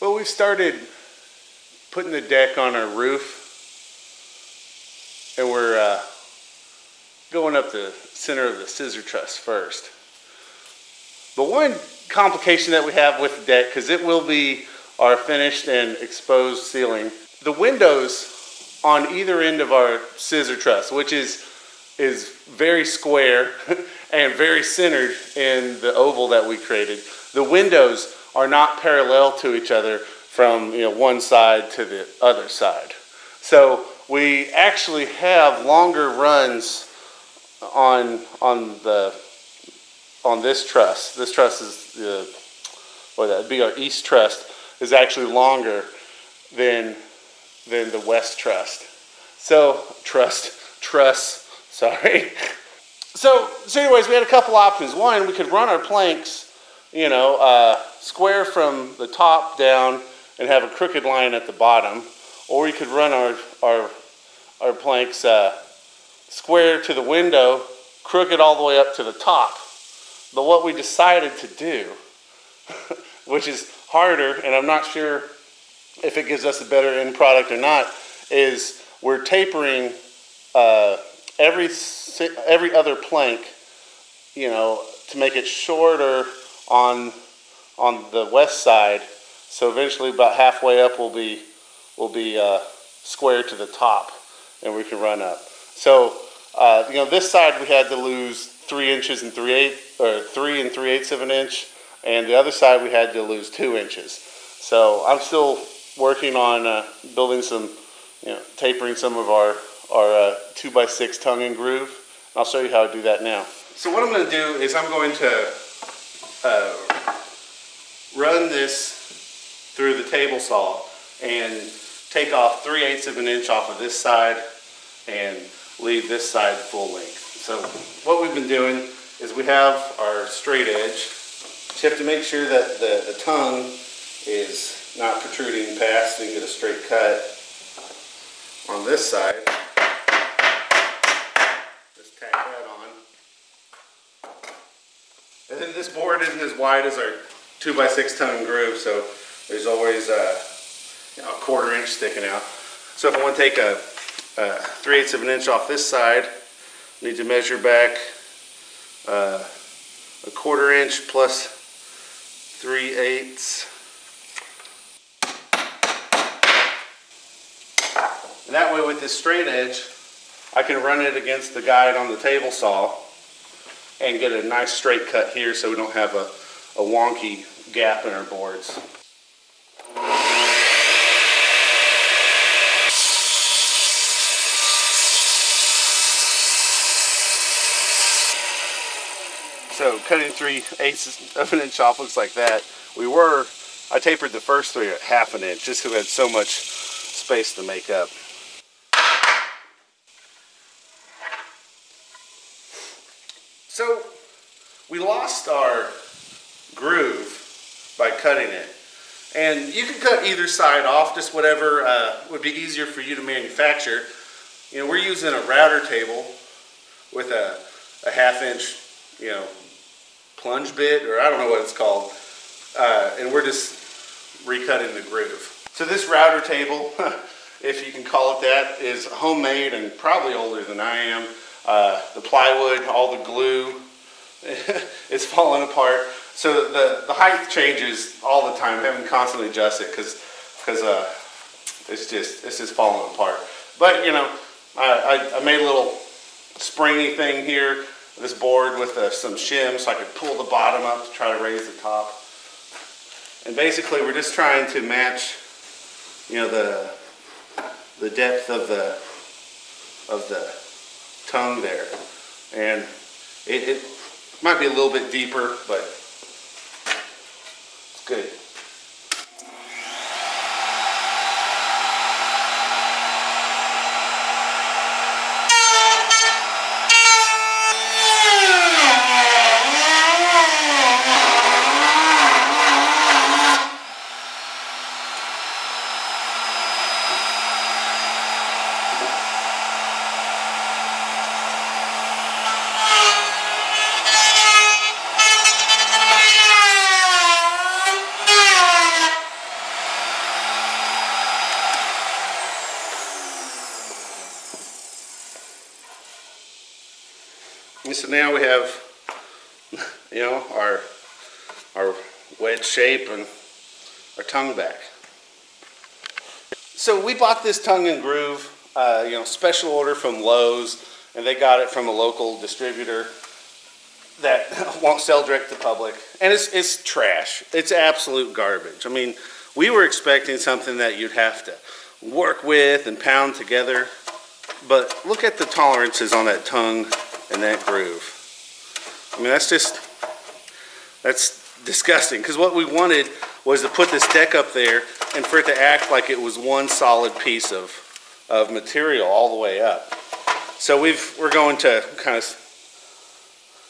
Well, we've started putting the deck on our roof, and we're uh, going up the center of the scissor truss first. The one complication that we have with the deck, because it will be our finished and exposed ceiling, the windows on either end of our scissor truss, which is is very square and very centered in the oval that we created. The windows are not parallel to each other from you know, one side to the other side. So we actually have longer runs on, on, the, on this truss. This truss is the, or that'd be our east truss, is actually longer than, than the west truss. So, trust, truss, sorry. So, so anyways, we had a couple options. One, we could run our planks, you know, uh, square from the top down and have a crooked line at the bottom, or we could run our, our, our planks uh, square to the window, crooked all the way up to the top. But what we decided to do, which is harder, and I'm not sure if it gives us a better end product or not, is we're tapering uh, every every other plank, you know, to make it shorter on on the west side. So eventually, about halfway up, we'll be will be uh, square to the top, and we can run up. So uh, you know, this side we had to lose three inches and three eight or three and three eighths of an inch, and the other side we had to lose two inches. So I'm still working on uh, building some, you know, tapering some of our our uh, two by six tongue and groove. I'll show you how to do that now. So what I'm going to do is I'm going to uh, run this through the table saw and take off 3 eighths of an inch off of this side and leave this side full length. So what we've been doing is we have our straight edge. You have to make sure that the, the tongue is not protruding past so you get a straight cut on this side. Just tack that on. And then this board isn't as wide as our 2 by 6 tongue groove, so there's always a, you know, a quarter inch sticking out. So if I want to take a, a 3 eighths of an inch off this side, I need to measure back uh, a quarter inch plus 3 eighths. And that way with this straight edge, I can run it against the guide on the table saw and get a nice straight cut here so we don't have a, a wonky gap in our boards. So cutting three eighths of an inch off looks like that. We were, I tapered the first three at half an inch just because we had so much space to make up. So we lost our groove by cutting it. And you can cut either side off, just whatever uh, would be easier for you to manufacture. You know, we're using a router table with a, a half inch, you know, plunge bit, or I don't know what it's called. Uh, and we're just recutting the groove. So this router table, if you can call it that, is homemade and probably older than I am. Uh, the plywood, all the glue is falling apart. So the, the height changes all the time. I haven't constantly adjust it because because uh, it's just it's just falling apart. But you know, I, I, I made a little springy thing here, this board with uh, some shims so I could pull the bottom up to try to raise the top. And basically, we're just trying to match, you know, the the depth of the of the tongue there. And it, it might be a little bit deeper, but it's good. So now we have, you know, our our wedge shape and our tongue back. So we bought this tongue and groove, uh, you know, special order from Lowe's, and they got it from a local distributor that won't sell direct to public, and it's it's trash. It's absolute garbage. I mean, we were expecting something that you'd have to work with and pound together, but look at the tolerances on that tongue and that groove. I mean, that's just that's disgusting. Because what we wanted was to put this deck up there and for it to act like it was one solid piece of of material all the way up. So we've we're going to kind of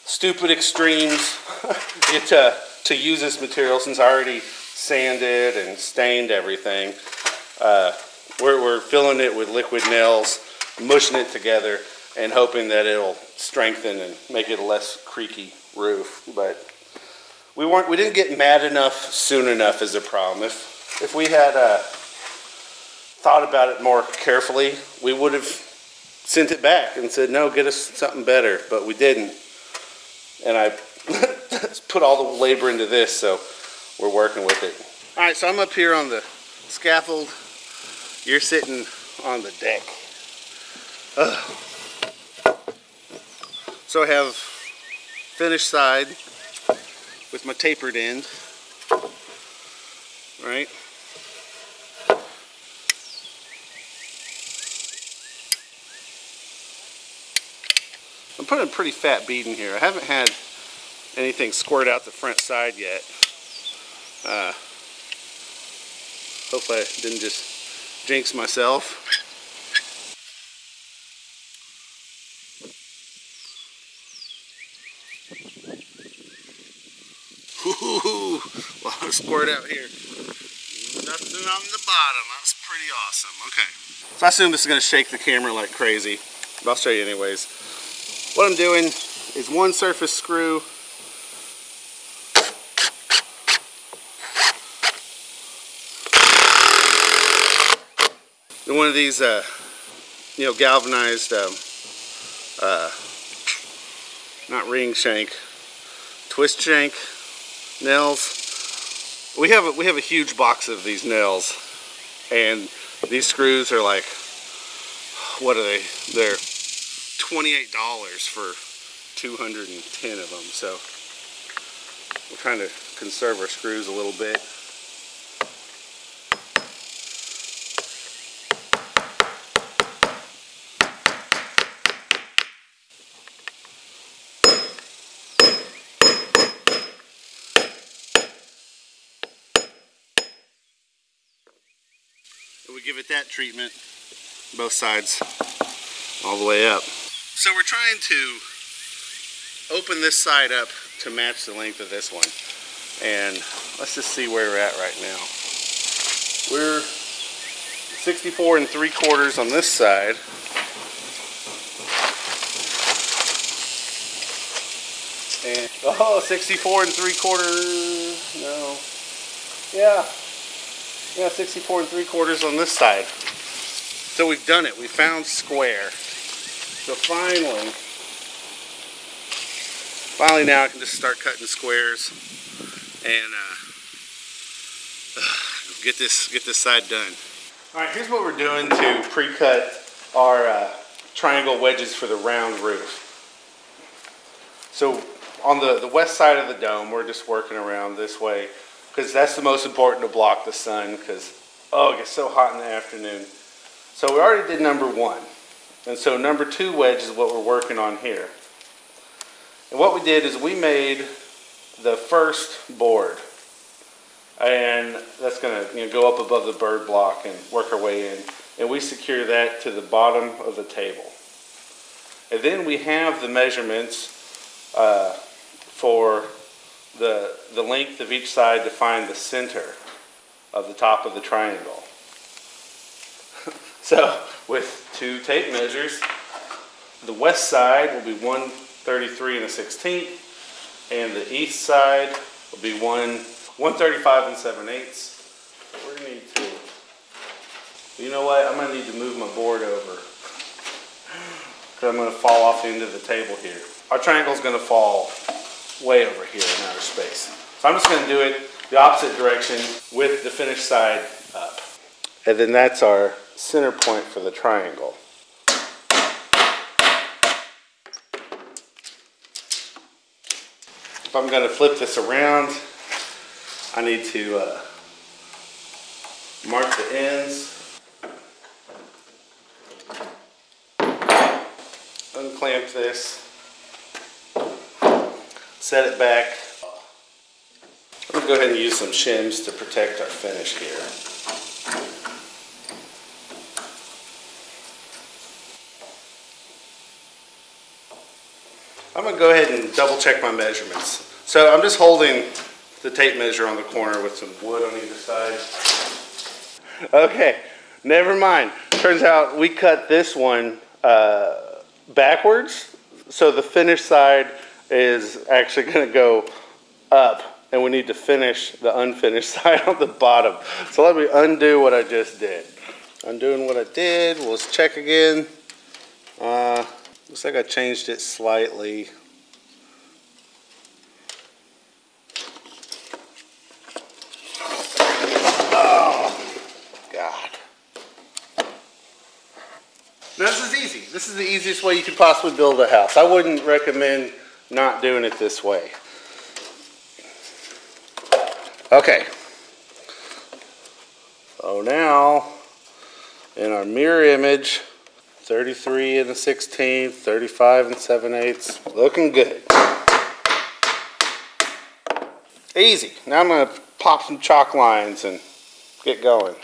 stupid extremes get to, to use this material since I already sanded and stained everything. Uh, we're, we're filling it with liquid nails, mushing it together, and hoping that it'll strengthen and make it a less creaky roof. But we weren't, we didn't get mad enough soon enough as a problem. If, if we had uh, thought about it more carefully, we would have sent it back and said, no, get us something better. But we didn't and I put all the labor into this, so we're working with it. All right, so I'm up here on the scaffold. You're sitting on the deck. Ugh. So I have finished side with my tapered end, right? I'm putting a pretty fat bead in here. I haven't had anything squirt out the front side yet. Uh, hopefully I didn't just jinx myself. Ooh, a lot of squirt out here. Nothing on the bottom. That's pretty awesome. Okay. So I assume this is going to shake the camera like crazy. But I'll show you anyways. What I'm doing is one surface screw and one of these uh, you know galvanized um, uh, not ring shank twist shank nails we have a, we have a huge box of these nails and these screws are like what are they they're $28 for 210 of them. So we're trying to conserve our screws a little bit. Treatment both sides all the way up. So we're trying to open this side up to match the length of this one. And let's just see where we're at right now. We're 64 and 3 quarters on this side. And, oh, 64 and 3 quarters, no. Yeah, yeah, 64 and 3 quarters on this side. So we've done it, we found square. So finally, finally now I can just start cutting squares and uh, get this get this side done. All right, here's what we're doing to pre-cut our uh, triangle wedges for the round roof. So on the, the west side of the dome, we're just working around this way because that's the most important to block the sun because, oh, it gets so hot in the afternoon. So we already did number one. And so number two wedge is what we're working on here. And what we did is we made the first board. And that's going to you know, go up above the bird block and work our way in. And we secure that to the bottom of the table. And then we have the measurements uh, for the, the length of each side to find the center of the top of the triangle. so with two tape measures. The west side will be 133 and a 16th, and the east side will be one 135 and 7 eighths. We're gonna need to. You know what? I'm gonna need to move my board over. Cause I'm gonna fall off the end of the table here. our triangle is going to fall way over here in outer space. So I'm just going to do it the opposite direction with the finished side up. And then that's our center point for the triangle. If I'm going to flip this around, I need to uh, mark the ends. Unclamp this. Set it back. I'm to go ahead and use some shims to protect our finish here. I'm going to go ahead and double check my measurements. So I'm just holding the tape measure on the corner with some wood on either side. Okay, never mind. Turns out we cut this one uh, backwards, so the finished side is actually going to go up, and we need to finish the unfinished side on the bottom. So let me undo what I just did. Undoing what I did, let's check again. Uh, looks like I changed it slightly. God. This is easy. This is the easiest way you could possibly build a house. I wouldn't recommend not doing it this way. Okay. So now, in our mirror image, 33 and a 16th, 35 and 7 eighths, looking good. Easy. Now I'm going to pop some chalk lines and get going.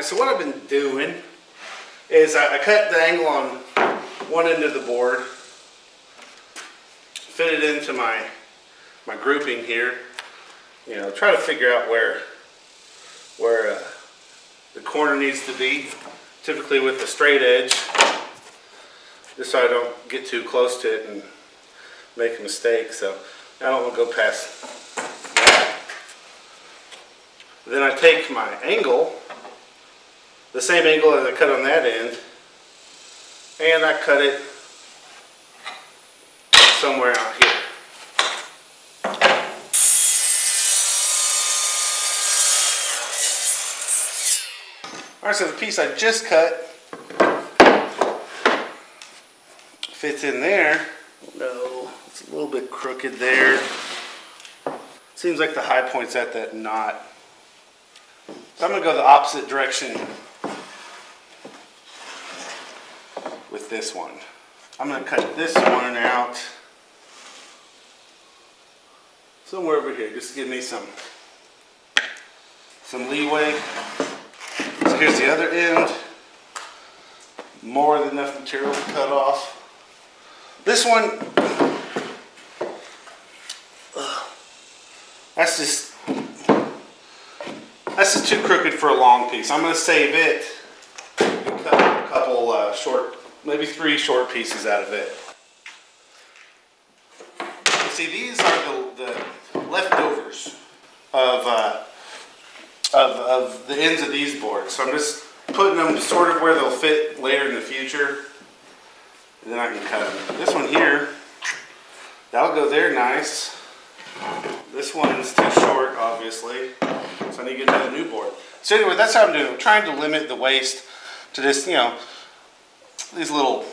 So what I've been doing is I, I cut the angle on one end of the board, fit it into my my grouping here. You know, try to figure out where where uh, the corner needs to be, typically with a straight edge, just so I don't get too close to it and make a mistake. So I don't want to go past that. Then I take my angle the same angle as I cut on that end and I cut it somewhere out here. Alright, so the piece I just cut fits in there. No, it's a little bit crooked there. Seems like the high point's at that knot. So I'm to go the opposite direction this one. I'm going to cut this one out somewhere over here, just to give me some some leeway. So here's the other end. More than enough material to cut off. This one, that's just that's just too crooked for a long piece. I'm going to save it cut a couple uh, short maybe three short pieces out of it. See, these are the, the leftovers of, uh, of, of the ends of these boards. So I'm just putting them sort of where they'll fit later in the future. And then I can cut them. This one here, that'll go there nice. This one's too short, obviously. So I need to get another new board. So anyway, that's how I'm doing. I'm trying to limit the waste to this, you know, these little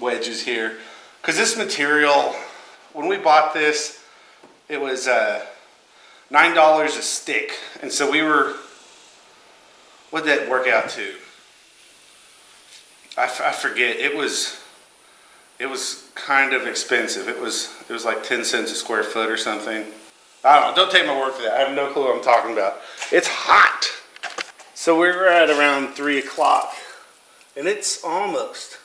wedges here. Because this material, when we bought this, it was uh, $9 a stick. And so we were, what did that work out to? I, I forget. It was, it was kind of expensive. It was, it was like 10 cents a square foot or something. I don't know. Don't take my word for that. I have no clue what I'm talking about. It's hot. So we were at around 3 o'clock and it's almost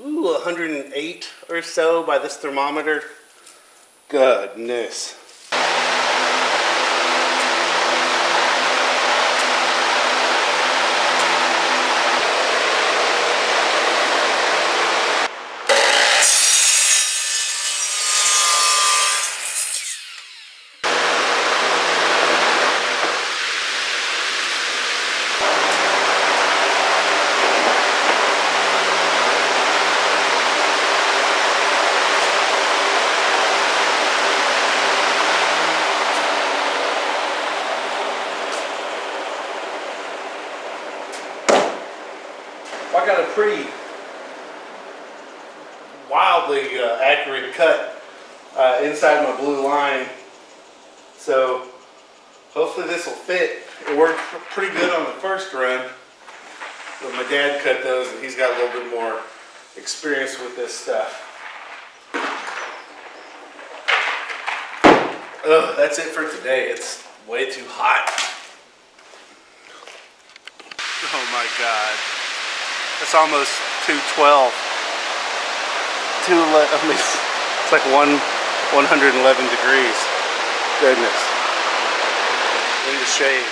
ooh 108 or so by this thermometer. Goodness. I got a pretty wildly uh, accurate cut uh, inside my blue line. So hopefully this will fit. It worked pretty good on the first run. But my dad cut those and he's got a little bit more experience with this stuff. Oh, that's it for today. It's way too hot. Oh my God. That's almost 212. Two, I mean, it's like one, 111 degrees. Goodness. In the shade.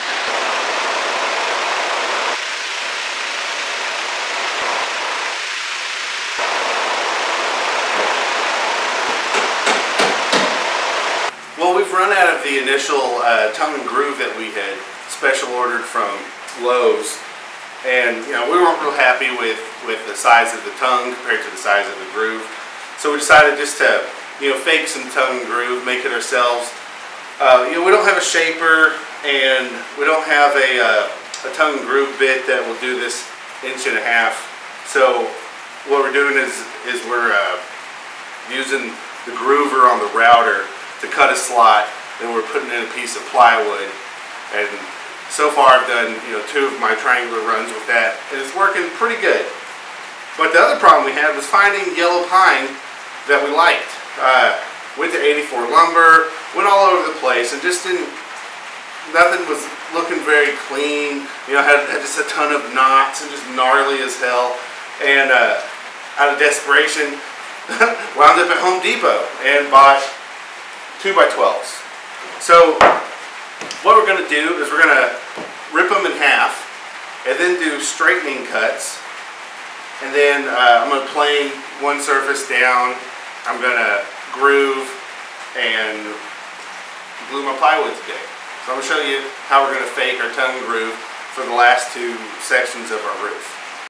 Well, we've run out of the initial uh, tongue and groove that we had special ordered from Lowe's. And, you know, we weren't real happy with, with the size of the tongue compared to the size of the groove. So we decided just to, you know, fake some tongue and groove, make it ourselves. Uh, you know, we don't have a shaper and we don't have a, uh, a tongue and groove bit that will do this inch and a half. So what we're doing is, is we're uh, using the groover on the router to cut a slot, then we're putting in a piece of plywood. And so far I've done, you know, two of my triangular runs with that, and it's working pretty good. But the other problem we had was finding yellow pine that we liked. Uh, went to 84 lumber, went all over the place, and just didn't, nothing was looking very clean. You know, had, had just a ton of knots and just gnarly as hell. And uh, out of desperation, wound up at Home Depot and bought two by 12s. So what we're going to do is we're going to rip them in half and then do straightening cuts. And then uh, I'm going to plane one surface down. I'm going to groove and glue my plywood today. So I'm to show you how we're going to fake our tongue groove for the last two sections of our roof.